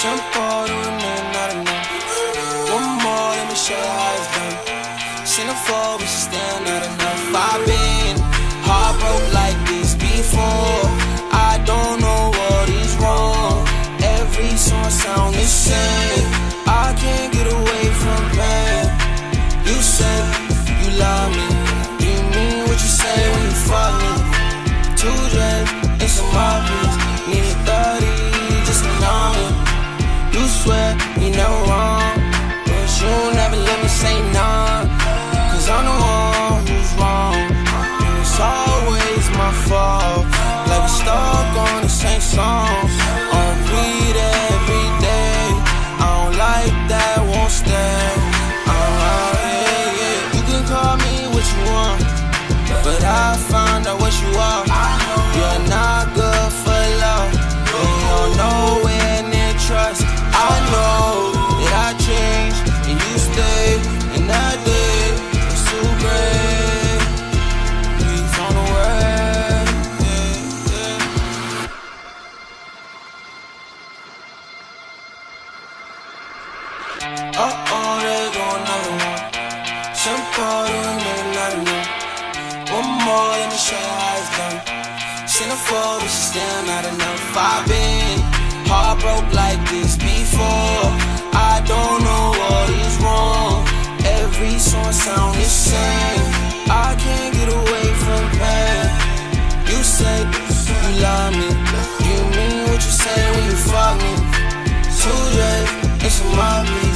Jump to the midnight not enough. One more, let me show you how it's done. Seen a flow, but she still not enough. I've been heartbroken like this before. I don't know what is wrong. Every song sound the same. Uh oh, go but she's still not enough. I've been heartbroken like this before. I don't know what is wrong. Every song the same. I can't get away from pain. You say you love me. You mean what you say when you fuck me. It's a mommy.